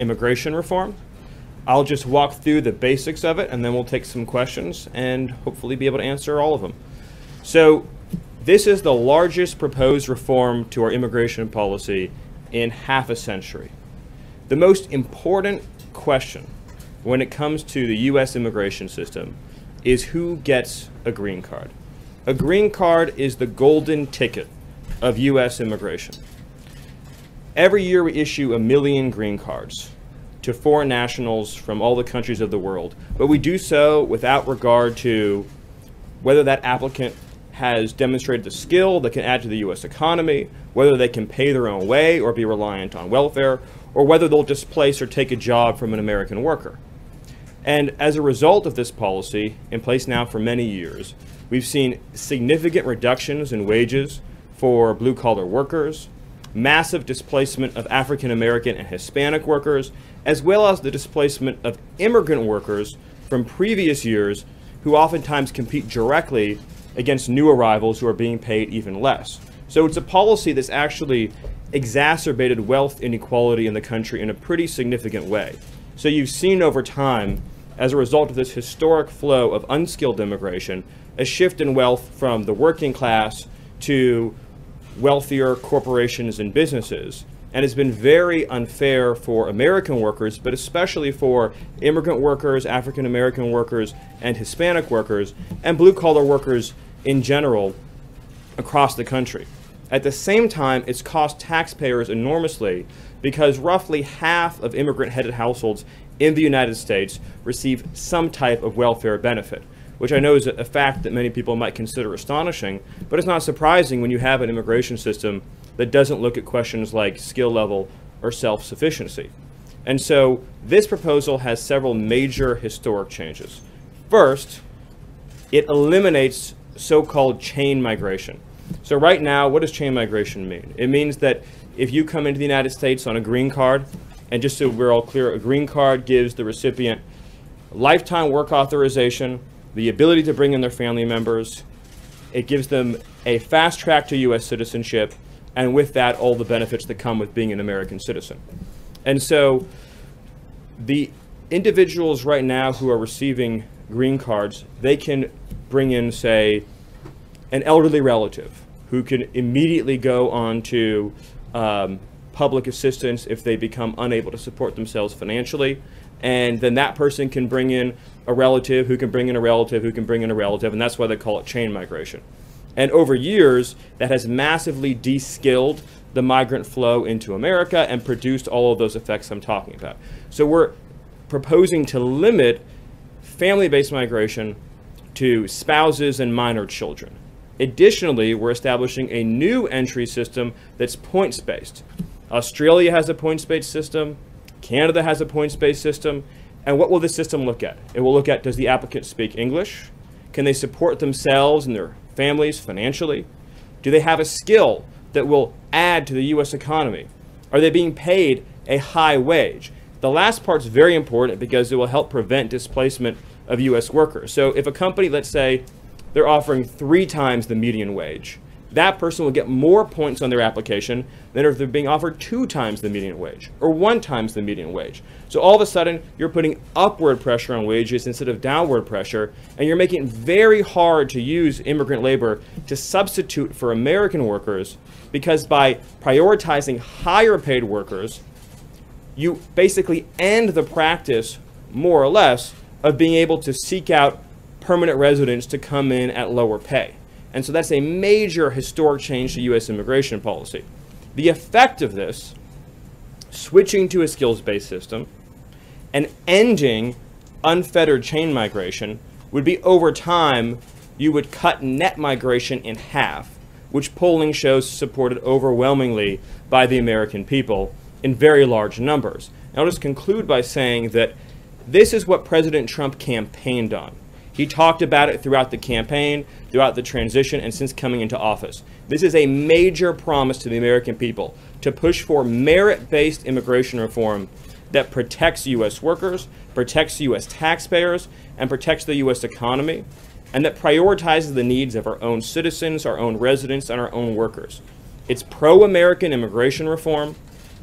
immigration reform. I'll just walk through the basics of it and then we'll take some questions and hopefully be able to answer all of them. So, this is the largest proposed reform to our immigration policy in half a century. The most important question when it comes to the U.S. immigration system is who gets a green card. A green card is the golden ticket of U.S. immigration. Every year we issue a million green cards to foreign nationals from all the countries of the world, but we do so without regard to whether that applicant has demonstrated the skill that can add to the U.S. economy, whether they can pay their own way or be reliant on welfare, or whether they'll displace or take a job from an American worker. And as a result of this policy, in place now for many years, we've seen significant reductions in wages for blue collar workers, massive displacement of African American and Hispanic workers, as well as the displacement of immigrant workers from previous years who oftentimes compete directly against new arrivals who are being paid even less. So it's a policy that's actually exacerbated wealth inequality in the country in a pretty significant way. So you've seen over time, as a result of this historic flow of unskilled immigration, a shift in wealth from the working class to wealthier corporations and businesses and has been very unfair for American workers, but especially for immigrant workers, African American workers, and Hispanic workers, and blue collar workers in general across the country. At the same time, it's cost taxpayers enormously because roughly half of immigrant headed households in the United States receive some type of welfare benefit, which I know is a fact that many people might consider astonishing, but it's not surprising when you have an immigration system that doesn't look at questions like skill level or self sufficiency. And so this proposal has several major historic changes. First, it eliminates so called chain migration. So, right now, what does chain migration mean? It means that if you come into the United States on a green card, and just so we're all clear, a green card gives the recipient lifetime work authorization, the ability to bring in their family members, it gives them a fast track to U.S. citizenship, and with that, all the benefits that come with being an American citizen. And so the individuals right now who are receiving green cards, they can bring in, say, an elderly relative who can immediately go on to um, public assistance if they become unable to support themselves financially. And then that person can bring in a relative who can bring in a relative who can bring in a relative, and that's why they call it chain migration. And over years, that has massively de-skilled the migrant flow into America and produced all of those effects I'm talking about. So we're proposing to limit family-based migration to spouses and minor children. Additionally, we're establishing a new entry system that's points-based. Australia has a points-based system, Canada has a points-based system, and what will the system look at? It will look at does the applicant speak English? Can they support themselves and their families financially? Do they have a skill that will add to the U.S. economy? Are they being paid a high wage? The last part's very important because it will help prevent displacement of U.S. workers. So if a company, let's say, they're offering three times the median wage, that person will get more points on their application than if they're being offered two times the median wage or one times the median wage. So all of a sudden, you're putting upward pressure on wages instead of downward pressure, and you're making it very hard to use immigrant labor to substitute for American workers because by prioritizing higher paid workers, you basically end the practice, more or less, of being able to seek out permanent residents to come in at lower pay. And so that's a major historic change to U.S. immigration policy. The effect of this, switching to a skills based system and ending unfettered chain migration, would be over time, you would cut net migration in half, which polling shows supported overwhelmingly by the American people in very large numbers. I'll just conclude by saying that this is what President Trump campaigned on. He talked about it throughout the campaign, throughout the transition, and since coming into office. This is a major promise to the American people to push for merit based immigration reform that protects U.S. workers, protects U.S. taxpayers, and protects the U.S. economy, and that prioritizes the needs of our own citizens, our own residents, and our own workers. It's pro American immigration reform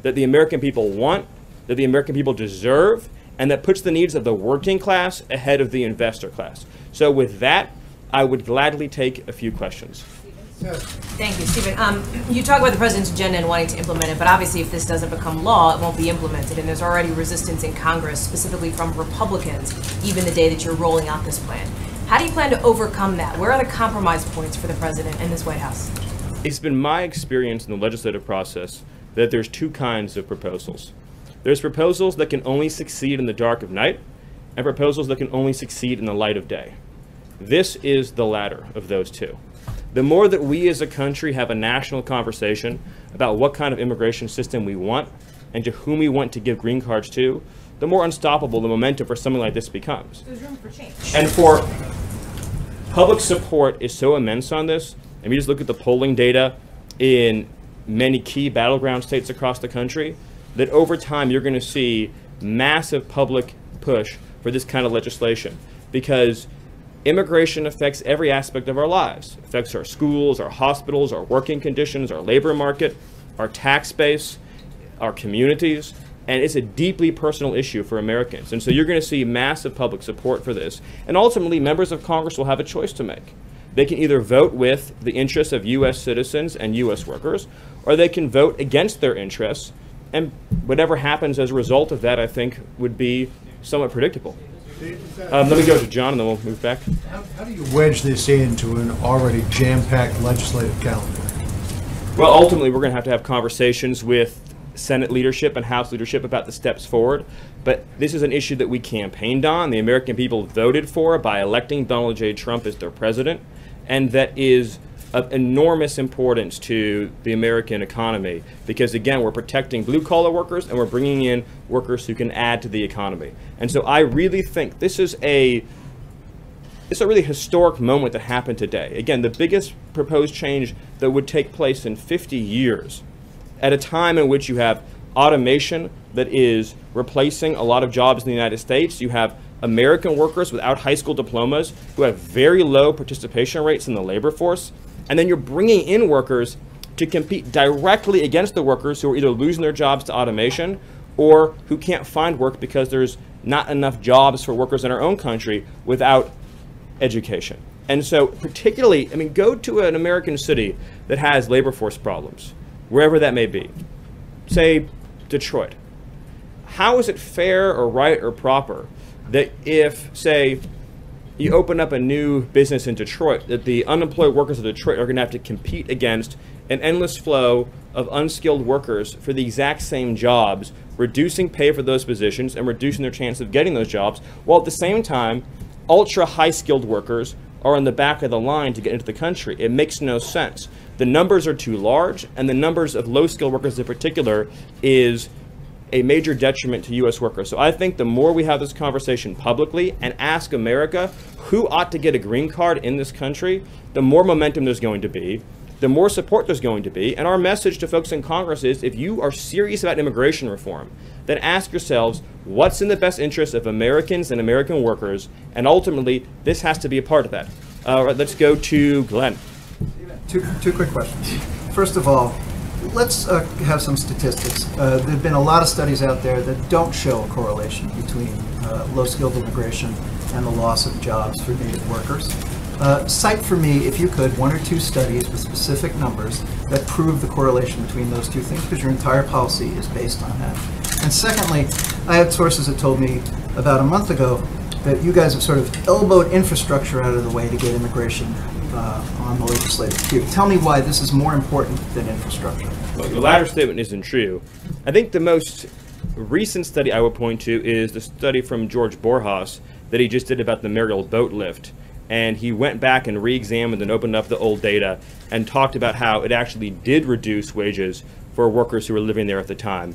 that the American people want, that the American people deserve and that puts the needs of the working class ahead of the investor class. So, with that, I would gladly take a few questions. Thank you, Stephen. Um, you talk about the president's agenda and wanting to implement it, but obviously, if this doesn't become law, it won't be implemented. And there's already resistance in Congress, specifically from Republicans, even the day that you're rolling out this plan. How do you plan to overcome that? Where are the compromise points for the president and this White House? It's been my experience in the legislative process that there's two kinds of proposals. There's proposals that can only succeed in the dark of night, and proposals that can only succeed in the light of day. This is the latter of those two. The more that we as a country have a national conversation about what kind of immigration system we want and to whom we want to give green cards to, the more unstoppable the momentum for something like this becomes. There's room for change. And for public support is so immense on this, and we just look at the polling data in many key battleground states across the country, that over time you're going to see massive public push for this kind of legislation because immigration affects every aspect of our lives. It affects our schools, our hospitals, our working conditions, our labor market, our tax base, our communities, and it's a deeply personal issue for Americans. And so you're going to see massive public support for this. And ultimately, members of Congress will have a choice to make. They can either vote with the interests of U.S. citizens and U.S. workers, or they can vote against their interests. And whatever happens as a result of that, I think, would be somewhat predictable. Um, let me go to John, and then we'll move back. How, how do you wedge this into an already jam-packed legislative calendar? Well, ultimately, we're going to have to have conversations with Senate leadership and House leadership about the steps forward. But this is an issue that we campaigned on, the American people voted for by electing Donald J. Trump as their president, and that is of enormous importance to the American economy because, again, we're protecting blue collar workers and we're bringing in workers who can add to the economy. And so I really think this is a it's a really historic moment that happened today. Again, the biggest proposed change that would take place in 50 years at a time in which you have automation that is replacing a lot of jobs in the United States. You have American workers without high school diplomas who have very low participation rates in the labor force. And then you're bringing in workers to compete directly against the workers who are either losing their jobs to automation or who can't find work because there's not enough jobs for workers in our own country without education. And so, particularly, I mean, go to an American city that has labor force problems, wherever that may be. Say Detroit. How is it fair or right or proper that if, say, you open up a new business in Detroit, that the unemployed workers of Detroit are going to have to compete against an endless flow of unskilled workers for the exact same jobs, reducing pay for those positions and reducing their chance of getting those jobs, while at the same time, ultra high skilled workers are on the back of the line to get into the country. It makes no sense. The numbers are too large, and the numbers of low skilled workers in particular is a major detriment to U.S. workers. So I think the more we have this conversation publicly and ask America who ought to get a green card in this country, the more momentum there's going to be, the more support there's going to be. And our message to folks in Congress is if you are serious about immigration reform, then ask yourselves what's in the best interest of Americans and American workers, and ultimately, this has to be a part of that. All right, let's go to Glenn. Two, two quick questions. First of all, let's uh, have some statistics. Uh, there have been a lot of studies out there that don't show a correlation between uh, low-skilled immigration and the loss of jobs for native workers. Uh, cite for me, if you could, one or two studies with specific numbers that prove the correlation between those two things, because your entire policy is based on that. And secondly, I had sources that told me about a month ago that you guys have sort of elbowed infrastructure out of the way to get immigration uh, on the legislative queue. Tell me why this is more important than infrastructure. Well, the latter statement isn't true. I think the most recent study I would point to is the study from George Borjas that he just did about the Mariel boat lift. And he went back and re examined and opened up the old data and talked about how it actually did reduce wages for workers who were living there at the time.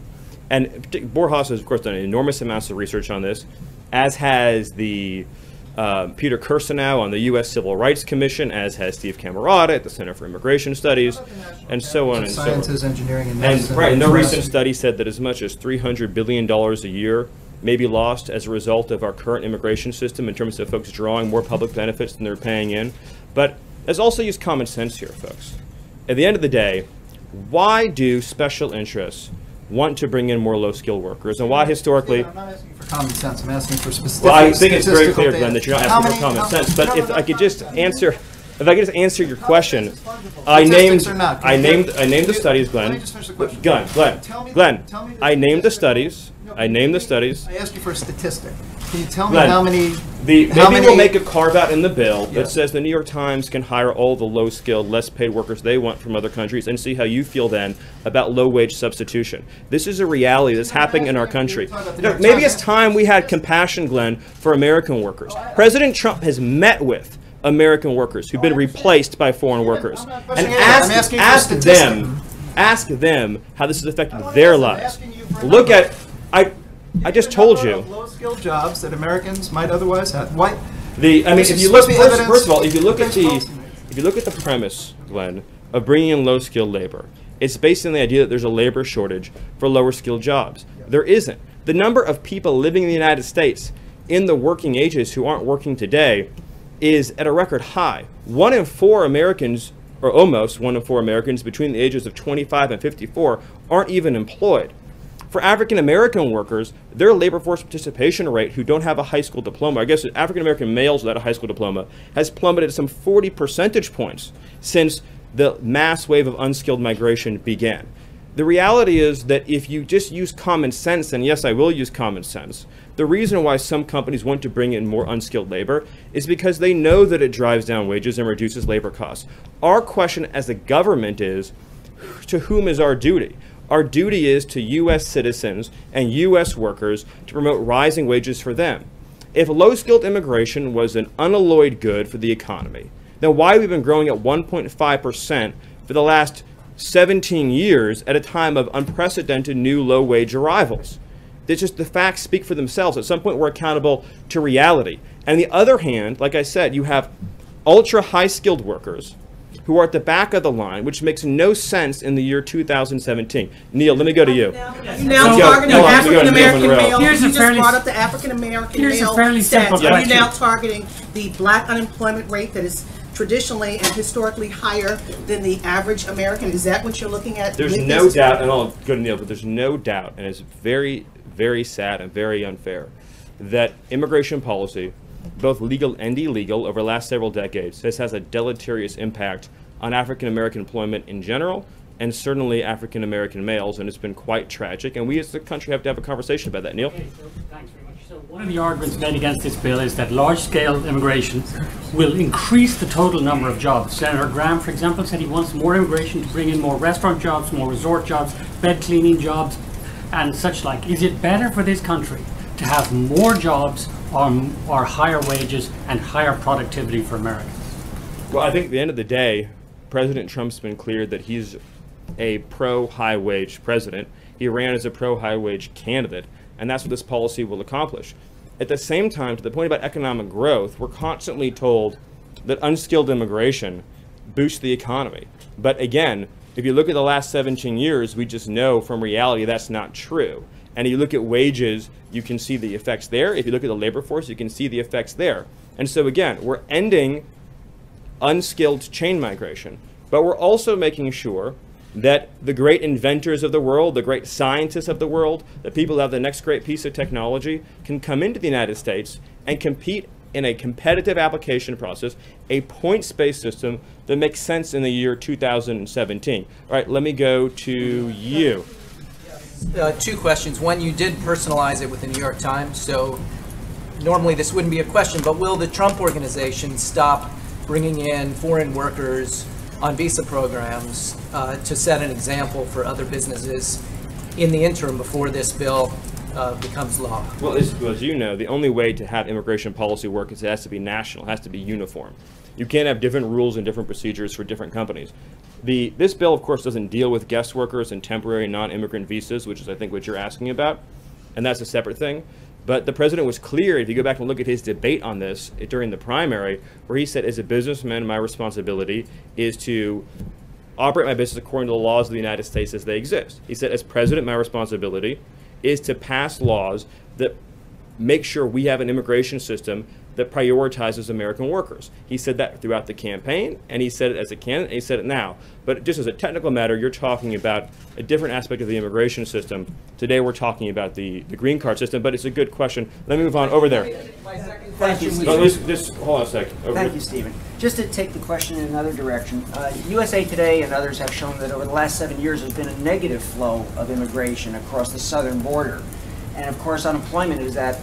And Borjas has, of course, done enormous amounts of research on this, as has the uh, Peter Kirsanow on the U.S. Civil Rights Commission, as has Steve Camarota at the Center for Immigration Studies, and so on and so on. Sciences, engineering, and And medicine. right, no recent study said that as much as $300 billion a year may be lost as a result of our current immigration system in terms of folks drawing more public benefits than they're paying in. But let's also use common sense here, folks. At the end of the day, why do special interests want to bring in more low-skilled workers, and why historically. I'm not asking for common sense, I'm asking for specific Well, I think it's very statistical clear, data. Glenn, that you're not How asking for many- common how- sense. But no, if no, I could no. just answer, if I could just answer your question, I named, not, I named, I named the studies, Glenn. me just finish. Glenn, Glenn, Glenn. tell me the I named the studies. I named the studies. I asked you for a statistic. Can you tell me Glenn, how many? The, how maybe many- we'll make a carve out in the bill Yeah. that says the New York Times can hire all the low skilled, less paid workers they want from other countries and see how you feel then about low wage substitution. This is a reality that's happening in our country. You're talking about the No, maybe it's time we had compassion, Glenn, for American workers. President Trump has met with American workers who've been replaced by foreign workers and questioning any of that. I'm ask, ask them, ask them how this has affected their lives. asking you for a Look at, I, I just told you. Low-skilled jobs that Americans might otherwise have. Why? The I mean, if you look first, first of all, if you look at the if you look at the premise, Glenn, of bringing in low skilled labor, it's based on the idea that there's a labor shortage for lower skilled jobs. There isn't. The number of people living in the United States in the working ages who aren't working today is at a record high. One in four Americans, or almost one in four Americans between the ages of 25 and 54, aren't even employed. For African American workers, their labor force participation rate, who don't have a high school diploma, I guess African American males without a high school diploma, has plummeted some 40 percentage points since the mass wave of unskilled migration began. The reality is that if you just use common sense, and yes, I will use common sense, the reason why some companies want to bring in more unskilled labor is because they know that it drives down wages and reduces labor costs. Our question as a government is to whom is our duty? Our duty is to U.S. citizens and U.S. workers to promote rising wages for them. If low skilled immigration was an unalloyed good for the economy, then why have we been growing at 1.5% for the last 17 years at a time of unprecedented new low wage arrivals? It's just the facts speak for themselves. At some point, we're accountable to reality. And on the other hand, like I said, you have ultra high skilled workers who are at the back of the line, which makes no sense in the year 2017. Neil, let me go to you. Now Go- targeting go African American Neil Munro. male. Here's You a just fairly brought up the African American here's a male fairly simple stats. Are you question. now targeting the black unemployment rate that is traditionally and historically higher than the average American? Is that what you're looking at? There's no doubt, and I'll go to Neil, but there's no doubt, and it's very, very sad and very unfair, that immigration policy, both legal and illegal, over the last several decades, has has a deleterious impact on African American employment in general, and certainly African American males, and it's been quite tragic. And we as a country have to have a conversation about that. Neil? Okay, so thanks very much. So one of the arguments made against this bill is that large-scale immigration will increase the total number of jobs. Senator Graham, for example, said he wants more immigration to bring in more restaurant jobs, more resort jobs, bed cleaning jobs, and such like. Is it better for this country to have more jobs or, or higher wages and higher productivity for Americans? Well, I think at the end of the day, President Trump's been clear that he's a pro high wage president. He ran as a pro high wage candidate, and that's what this policy will accomplish. At the same time, to the point about economic growth, we're constantly told that unskilled immigration boosts the economy. But again, if you look at the last 17 years, we just know from reality that's not true. And if you look at wages, you can see the effects there. If you look at the labor force, you can see the effects there. And so again, we're ending unskilled chain migration, but we're also making sure that the great inventors of the world, the great scientists of the world, the people who have the next great piece of technology can come into the United States and compete in a competitive application process, a points-based system that makes sense in the year 2017. All right, let me go to you. Uh, two questions. One, you did personalize it with the New York Times, so normally this wouldn't be a question, but will the Trump organization stop bringing in foreign workers on visa programs uh, to set an example for other businesses in the interim before this bill uh, becomes law? Well, as, well, as you know, the only way to have immigration policy work is it has to be national, it has to be uniform. You can't have different rules and different procedures for different companies. The, this bill, of course, doesn't deal with guest workers and temporary non-immigrant visas, which is, I think, what you're asking about, and that's a separate thing. But the president was clear, if you go back and look at his debate on this during the primary, where he said, as a businessman, my responsibility is to operate my business according to the laws of the United States as they exist. He said, as president, my responsibility is to pass laws that make sure we have an immigration system that prioritizes American workers. He said that throughout the campaign, and he said it as a candidate, and he said it now. But just as a technical matter, you're talking about a different aspect of the immigration system. Today, we're talking about the, the green card system, but it's a good question. Let me move on over there. Thank you, Oh, Stephen. this, this, hold on a second. Over Thank here. you, Stephen. Just to take the question in another direction, uh, USA Today and others have shown that over the last seven years, there's been a negative flow of immigration across the southern border. And of course, unemployment is at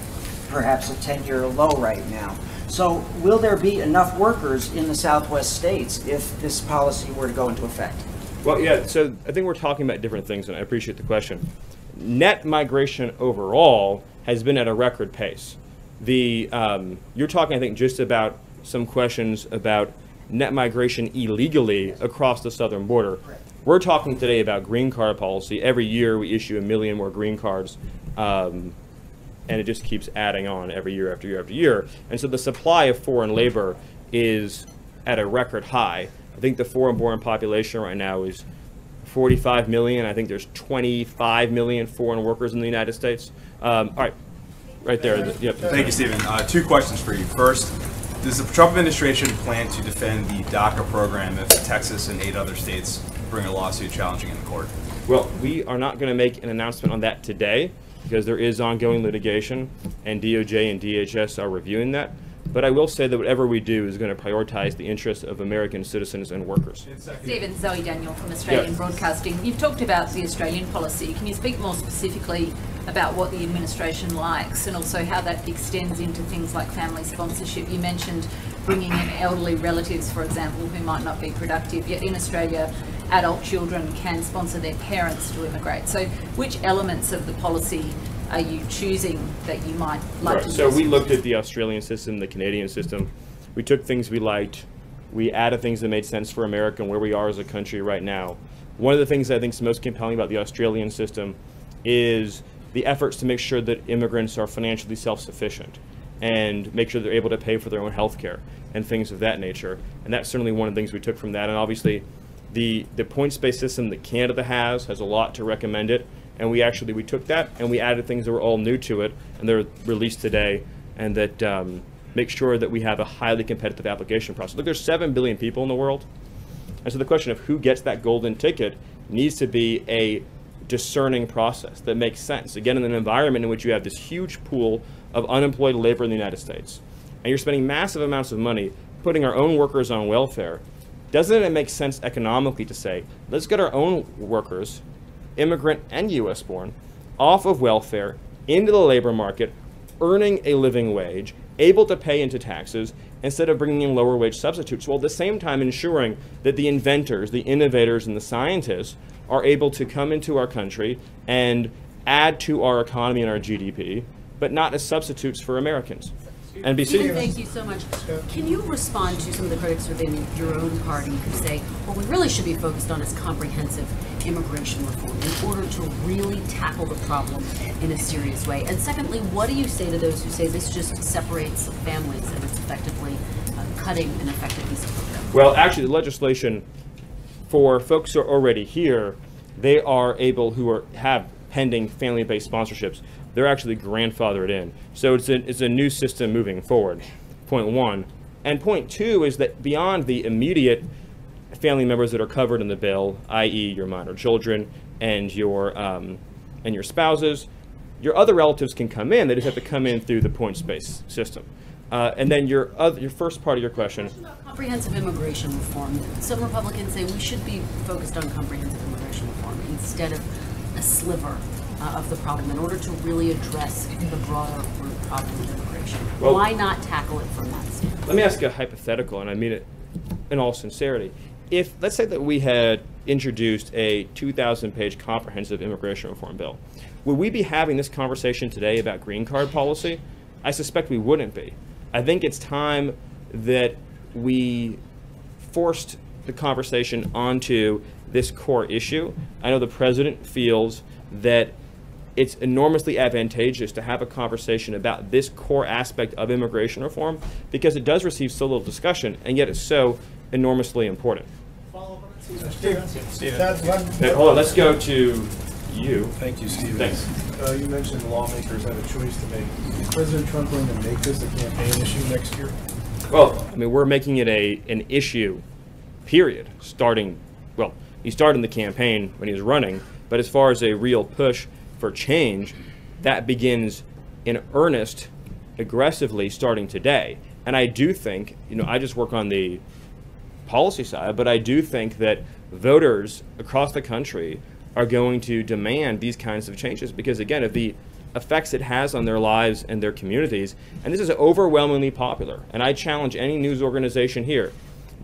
perhaps a 10-year low right now. So will there be enough workers in the southwest states if this policy were to go into effect? Well, yeah, so I think we're talking about different things, and I appreciate the question. Net migration overall has been at a record pace. The, um, you're talking, I think, just about some questions about net migration illegally across the southern border. We're talking today about green card policy. Every year we issue a million more green cards. Um, and it just keeps adding on every year after year after year. And so the supply of foreign labor is at a record high. I think the foreign-born population right now is 45 million. I think there's 25 million foreign workers in the United States. Um, all right, right there. Yep. Thank you, Stephen. Uh, two questions for you. First, does the Trump administration plan to defend the DACA program if Texas and eight other states bring a lawsuit challenging it in court? Well, we are not going to make an announcement on that today because there is ongoing litigation, and DOJ and DHS are reviewing that. But I will say that whatever we do is going to prioritize the interests of American citizens and workers. Stephen, Zoe Daniel from Australian Yes. Broadcasting. You've talked about the Australian policy. Can you speak more specifically about what the administration likes and also how that extends into things like family sponsorship? You mentioned bringing in elderly relatives, for example, who might not be productive. Yet in Australia, adult children can sponsor their parents to immigrate. So, which elements of the policy are you choosing that you might like Right. So we looked at the Australian system, the Canadian system. We took things we liked. We added things that made sense for America and where we are as a country right now. One of the things that I think is most compelling about the Australian system is the efforts to make sure that immigrants are financially self-sufficient and make sure they're able to pay for their own health care and things of that nature. And that's certainly one of the things we took from that. And obviously, the the points-based system that Canada has has a lot to recommend it. And we actually we took that and we added things that were all new to it, and they're released today, and that um, make sure that we have a highly competitive application process. Look, there's seven billion people in the world, and so the question of who gets that golden ticket needs to be a discerning process that makes sense. Again, in an environment in which you have this huge pool of unemployed labor in the United States, and you're spending massive amounts of money putting our own workers on welfare, doesn't it make sense economically to say, let's get our own workers, immigrant and US born, off of welfare into the labor market, earning a living wage, able to pay into taxes, instead of bringing in lower wage substitutes, while at the same time ensuring that the inventors, the innovators, and the scientists are able to come into our country and add to our economy and our GDP, but not as substitutes for Americans. NBC. Stephen, thank you so much. Can you respond to some of the critics within your own party who say what we really should be focused on is comprehensive immigration reform in order to really tackle the problem in a serious way? And secondly, what do you say to those who say this just separates families and it's effectively uh, cutting an effective visa program? Well, actually, the legislation for folks who are already here, they are able who are have pending family-based sponsorships. They're actually grandfathered in. So it's a it's a new system moving forward. Point one, and point two is that beyond the immediate family members that are covered in the bill, i.e., your minor children and your um, and your spouses, your other relatives can come in. They just have to come in through the points-based system. Uh, and then your other, your first part of your question. Comprehensive immigration reform. Some Republicans say we should be focused on comprehensive immigration reform instead of a sliver uh, of the problem in order to really address the broader root problem of immigration. Well- Why not tackle it from that standpoint? Let me ask you a hypothetical, and I mean it in all sincerity. If, let's say that we had introduced a 2,000 page comprehensive immigration reform bill, would we be having this conversation today about green card policy? I suspect we wouldn't be. I think it's time that we forced the conversation onto this core issue. I know the president feels that it's enormously advantageous to have a conversation about this core aspect of immigration reform because it does receive so little discussion and yet it's so enormously important. Steve, hold on, let's go to you. Thank you, Stephen. Thanks. Uh, you mentioned lawmakers have a choice to make. Is President Trump going to make this a campaign issue next year? Well, I mean, we're making it a an issue, period. Starting, well, he started the campaign when he was running, but as far as a real push for change, that begins in earnest, aggressively starting today. And I do think, you know, I just work on the policy side, but I do think that voters across the country are going to demand these kinds of changes because, again, of the effects it has on their lives and their communities. And this is overwhelmingly popular. And I challenge any news organization here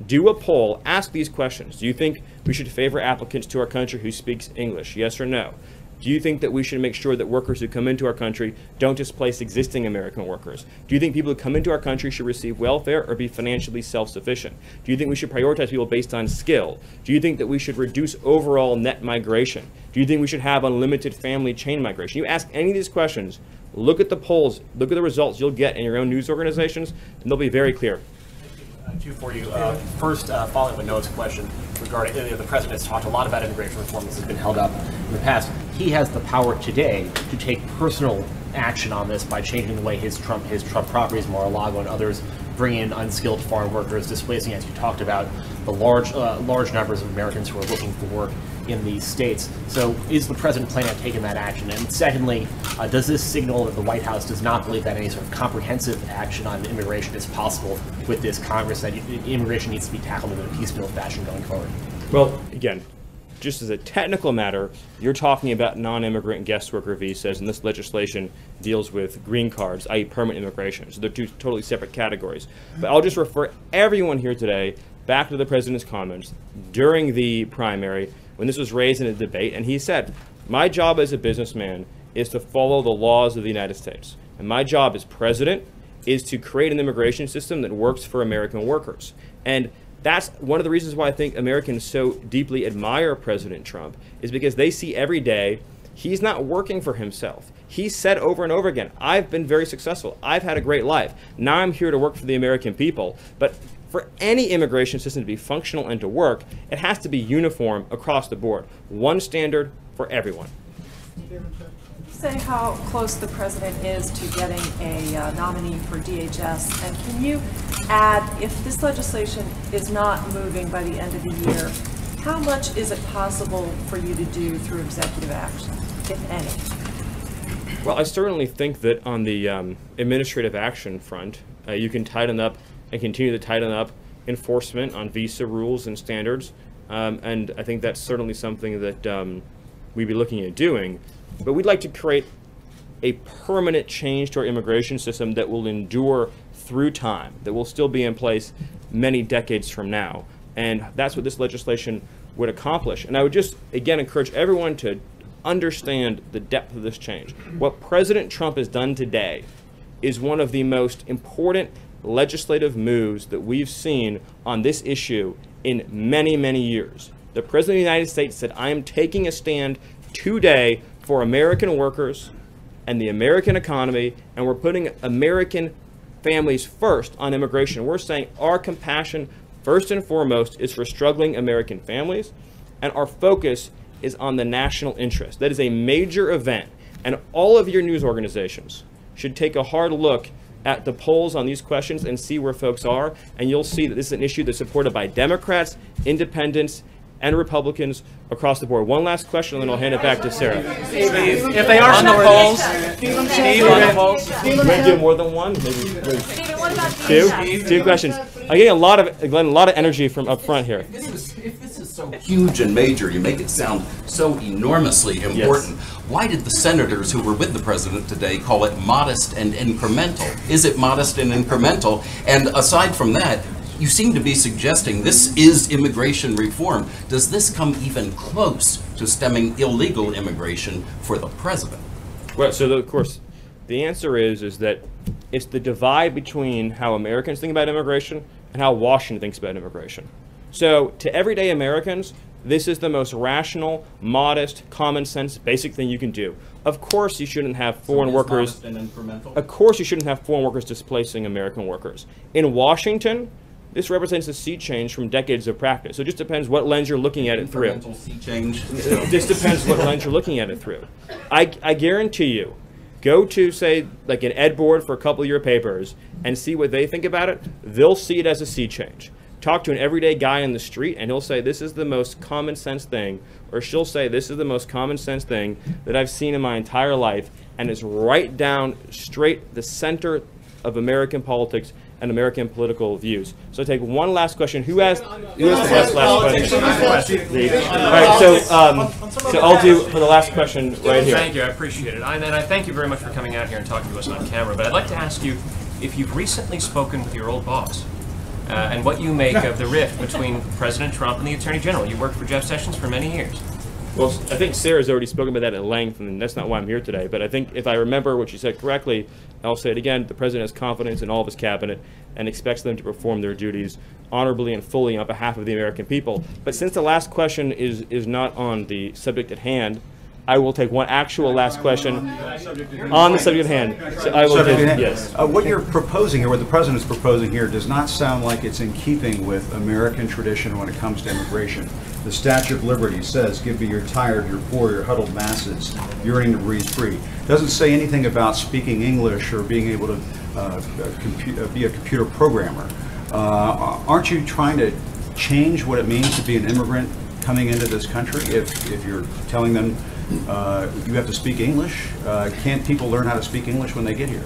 do a poll, ask these questions. Do you think we should favor applicants to our country who speaks English? Yes or no? Do you think that we should make sure that workers who come into our country don't displace existing American workers? Do you think people who come into our country should receive welfare or be financially self sufficient? Do you think we should prioritize people based on skill? Do you think that we should reduce overall net migration? Do you think we should have unlimited family chain migration? You ask any of these questions, look at the polls, look at the results you'll get in your own news organizations, and they'll be very clear. Two for you. Uh, first, uh, following with Noah's question regarding uh, the president has talked a lot about immigration reform. This has been held up in the past. He has the power today to take personal action on this by changing the way his Trump his Trump properties, Mar-a-Lago and others, bring in unskilled farm workers, displacing, as you talked about, the large uh, large numbers of Americans who are looking for work in these states. So is the president planning on taking that action? And secondly, uh, does this signal that the White House does not believe that any sort of comprehensive action on immigration is possible with this Congress, that immigration needs to be tackled in a piecemeal fashion going forward? Well, again, just as a technical matter, you're talking about non-immigrant guest worker visas, and this legislation deals with green cards, i.e. permanent immigration. So they're two totally separate categories. But I'll just refer everyone here today back to the president's comments during the primary when this was raised in a debate, and he said, my job as a businessman is to follow the laws of the United States. And my job as president is to create an immigration system that works for American workers. And that's one of the reasons why I think Americans so deeply admire President Trump is because they see every day he's not working for himself. He said over and over again, I've been very successful. I've had a great life. Now I'm here to work for the American people. But for any immigration system to be functional and to work, it has to be uniform across the board. One standard for everyone. Say how close the president is to getting a uh, nominee for DHS, and can you add, if this legislation is not moving by the end of the year, how much is it possible for you to do through executive action, if any? Well, I certainly think that on the um, administrative action front, uh, you can tighten up and continue to tighten up enforcement on visa rules and standards. Um, and I think that's certainly something that um, we'd be looking at doing. But we'd like to create a permanent change to our immigration system that will endure through time, that will still be in place many decades from now. And that's what this legislation would accomplish. And I would just, again, encourage everyone to understand the depth of this change. What President Trump has done today is one of the most important legislative moves that we've seen on this issue in many, many years. The President of the United States said, I am taking a stand today for American workers and the American economy, and we're putting American families first on immigration. We're saying our compassion, first and foremost, is for struggling American families, and our focus is on the national interest. That is a major event, and all of your news organizations should take a hard look at the polls on these questions and see where folks are, and you'll see that this is an issue that's supported by Democrats, independents, and Republicans across the board. One last question, and then I'll hand it back to Sarah. If they are on the polls, Steve, on the polls. We're going to do more than one, maybe two. Two questions. I'm getting a lot of Glenn, a lot of energy from up front here. If this is so huge and major, you make it sound so enormously important. Yes. Why did the senators who were with the president today call it modest and incremental? Is it modest and incremental? And aside from that, you seem to be suggesting this is immigration reform. Does this come even close to stemming illegal immigration for the president? Well, so the, of course, the answer is is that it's the divide between how Americans think about immigration and how Washington thinks about immigration. So to everyday Americans, this is the most rational, modest, common sense, basic thing you can do. Of course, you shouldn't have foreign so workers. incremental. Of course, you shouldn't have foreign workers displacing American workers. In Washington, This represents a sea change from decades of practice. So it just depends what lens you're looking at it through. Sea change. It just depends what lens you're looking at it through. I, I guarantee you, go to say like an ed board for a couple of your papers and see what they think about it. They'll see it as a sea change. Talk to an everyday guy in the street and he'll say this is the most common sense thing, or she'll say this is the most common sense thing that I've seen in my entire life, and it's right down straight the center of American politics and American political views. So I take one last question. Who has who has the last, last question? The- All right, so um, so I'll do for the last question right here. Thank you, I appreciate it. I- And I thank you very much for coming out here and talking to us on camera. But I'd like to ask you if you've recently spoken with your old boss uh, and what you make of the rift between President Trump and the Attorney General. You worked for Jeff Sessions for many years. Well, I think Sarah's already spoken about that at length, and that's not why I'm here today. But I think if I remember what she said correctly, I'll say it again. The president has confidence in all of his cabinet and expects them to perform their duties honorably and fully on behalf of the American people. But since the last question is, is not on the subject at hand, I will take one actual last question on the subject at hand. So I will Subject do, at hand. yes. Uh, What you're proposing here, what the president is proposing here, does not sound like it's in keeping with American tradition when it comes to immigration. The Statue of Liberty says, "Give me your tired, your poor, your huddled masses, yearning to breathe free." Doesn't say anything about speaking English or being able to uh, compu- uh, be a computer programmer. Uh, Aren't you trying to change what it means to be an immigrant coming into this country? If, if you're telling them uh, you have to speak English, uh, can't people learn how to speak English when they get here?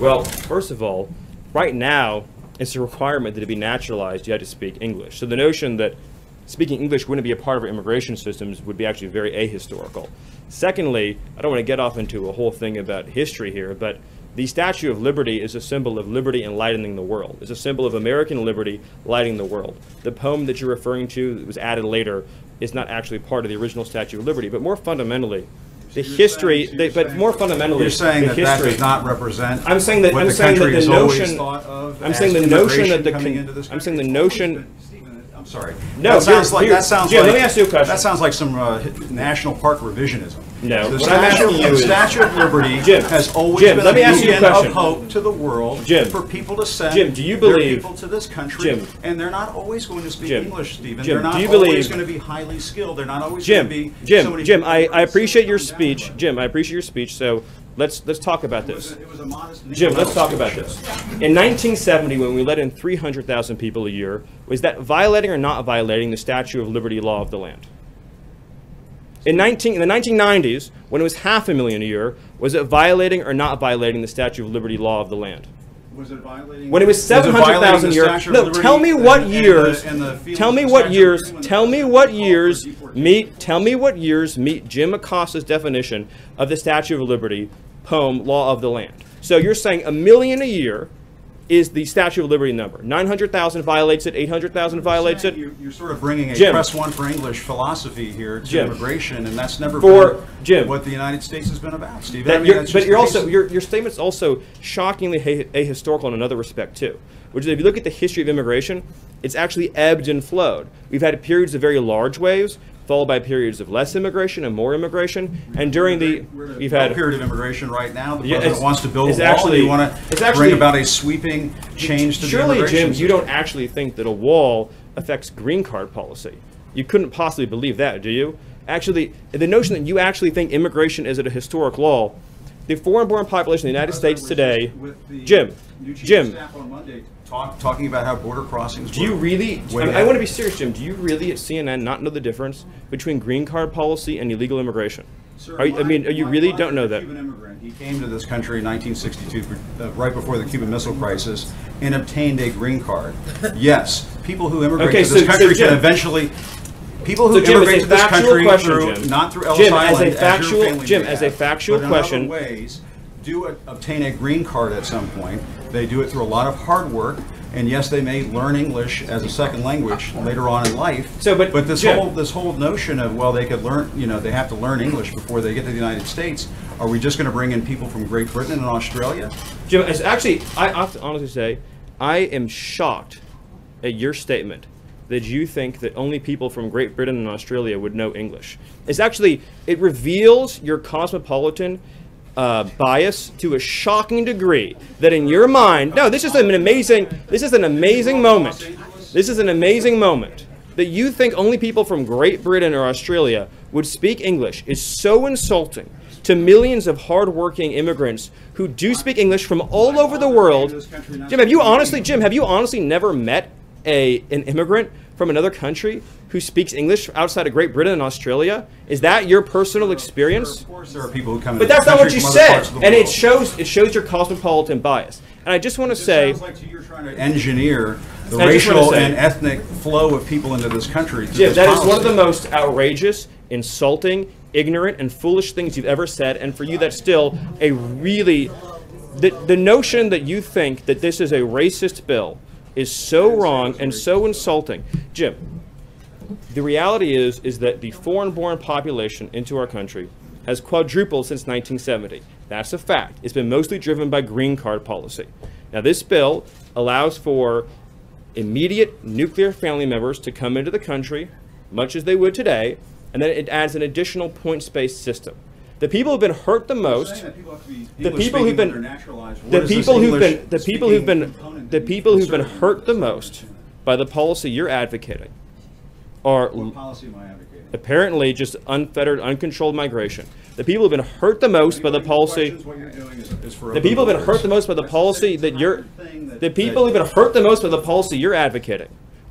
Well, first of all, right now, it's a requirement that to be naturalized, you have to speak English. So the notion that speaking English wouldn't be a part of our immigration systems would be actually very ahistorical. Secondly, I don't want to get off into a whole thing about history here, but the Statue of Liberty is a symbol of liberty enlightening the world. It's a symbol of American liberty lighting the world. The poem that you're referring to was added later is not actually part of the original Statue of Liberty, but more fundamentally, the history, the, but more fundamentally, You're saying that that history- does not represent I'm saying that I'm the saying that the notion. thought of I'm saying the notion that the. coming con- into this I'm saying the notion. I'm sorry. No, that sounds like that sounds Jim, like let me ask you a question. That sounds like some uh, national park revisionism. No, the what I'm Statue, asking you the is- Statue of Liberty Jim, has always Jim, been let me a ask you a beacon question. of hope to the world Jim, for people to send Jim, do you their believe- people to this country, Jim, and they're not always going to speak Jim, English, Stephen. Jim, they're not do you always believe- going to be highly skilled. They're not always Jim, going to be Jim, somebody Jim, I, I appreciate your speech. Jim, I appreciate your speech. So let's let's talk about this. Jim, let's talk about this. In 1970, when we let in 300,000 people a year, was that violating or not violating the Statue of Liberty law of the land? In, 19, in the 1990s, when it was half a million a year, was it violating or not violating the Statue of Liberty law of the land? Was it violating? When it was Was it violating 700,000 the years. Statue No, Liberty tell me and- what and the- years. and the Tell me what years. Tell me what years meet. Tell me what years meet Jim Acosta's definition of the Statue of Liberty poem "Law of the Land." So you're saying a million a year is the Statue of Liberty number. Nine hundred thousand violates it. Eight hundred thousand violates it. You're, you're sort of bringing a Jim. press one for English philosophy here to Jim. immigration, and that's never For- been Jim. what the United States has been about, Steve. That I mean, but you're also your your statement's also shockingly ahistorical in another respect too, which is if you look at the history of immigration, it's actually ebbed and flowed. We've had periods of very large waves, followed by periods of less immigration and more immigration, and during the we've had period of immigration right now. The president it's- wants to build a it's wall. actually- you want it's to actually- bring about a sweeping change to Surely, the immigration Surely, Jim, you don't actually think that a wall affects green card policy. You couldn't possibly believe that, do you? Actually, the notion that you actually think immigration is at a historic law, the foreign-born population in the United States today, Jim, Jim, staff on Monday talk, talking about how border crossings. do you really? I, mean, I want to be serious, Jim. Do you really at CNN not know the difference between green card policy and illegal immigration? Sir, you- I mean, are you my really don't know a that? Cuban immigrant. He came to this country in 1962, uh, right before the Cuban Missile Crisis, and obtained a green card. Yes, people who immigrate Okay, to this so- so country Jim- can eventually. People who So, Jim, immigrate to a this factual country question, through Jim. not through Ellis Jim, as a Island, as factual- your family Jim, as a factual question- ways, do a- obtain a green card at some point. They do it through a lot of hard work. And yes, they may learn English as a second language later on in life. So, but, but this Jim- whole this whole notion of well, they could learn, you know, they have to learn English before they get to the United States. Are we just going to bring in people from Great Britain and Australia? Jim, it's actually, I have to honestly say, I am shocked at your statement that you think that only people from Great Britain and Australia would know English. It's actually, it reveals your cosmopolitan uh, bias to a shocking degree that in your mind, no, this is an amazing, this is an amazing moment. This is an amazing moment that you think only people from Great Britain or Australia would speak English is so insulting to millions of hardworking immigrants who do speak English from all over the world. Jim, have you honestly, Jim, have you honestly never met a an immigrant from another country who speaks English outside of Great Britain and Australia? Is that your personal experience? Of course, there are people who come But that's not what you said, parts of the and it shows it shows your cosmopolitan bias. And I just want to say, sounds like you're trying to engineer the racial and ethnic flow of people into this country. Jim, this that is one of the most outrageous, insulting, ignorant, and foolish things you've ever said. And for you, that's still a really the the notion that you think that this is a racist bill is so wrong and so insulting, Jim. The reality is is that the foreign-born population into our country has quadrupled since 1970. That's a fact. It's been mostly driven by green card policy. Now, this bill allows for immediate nuclear family members to come into the country, much as they would today, and then it adds an additional points-based system. The people who've been hurt the most, people have to be the people who've been. The people who've been, the people who've been, the people who've been hurt the most by the policy you're advocating are What policy am I advocating? apparently just unfettered, uncontrolled migration. The people who've been hurt the most by the policy. What you're doing is- is for The people who've been hurt the most by the policy that you're. The people who've been hurt the most by the policy you're advocating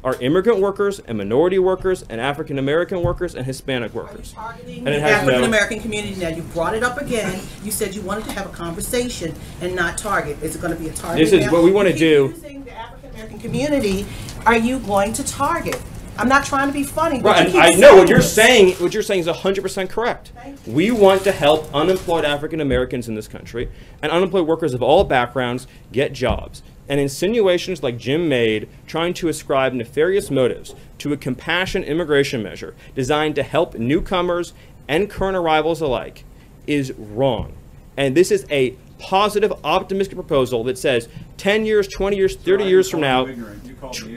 are immigrant workers and minority workers and African American workers and Hispanic workers. And it has African no. American community. Now you brought it up again. You said you wanted to have a conversation and not target. Is it going to be a target? This is now? what we want to do. using the African American community. Are you going to target? I'm not trying to be funny. but Right, you and keep I know what you're this. saying. What you're saying is 100% correct. We want to help unemployed African Americans in this country and unemployed workers of all backgrounds get jobs. And insinuations like Jim made, trying to ascribe nefarious motives to a compassion immigration measure designed to help newcomers and current arrivals alike, is wrong. And this is a positive, optimistic proposal that says 10 years, 20 years, 30 years from now,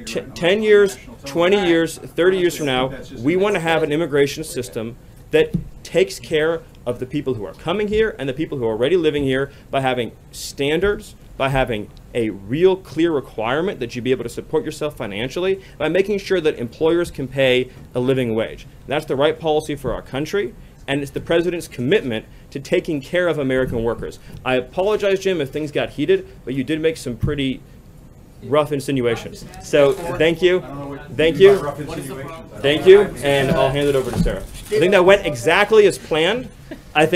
t- 10 years, 20 years, 30 years from now, we want to have an immigration system that takes care of the people who are coming here and the people who are already living here by having standards, by having a real clear requirement that you be able to support yourself financially, by making sure that employers can pay a living wage. That's the right policy for our country, and it's the president's commitment to taking care of American workers. I apologize, Jim, if things got heated, but you did make some pretty rough insinuations. So thank you, thank you, thank you, and I'll hand it over to Sarah. I think that went exactly as planned. I think.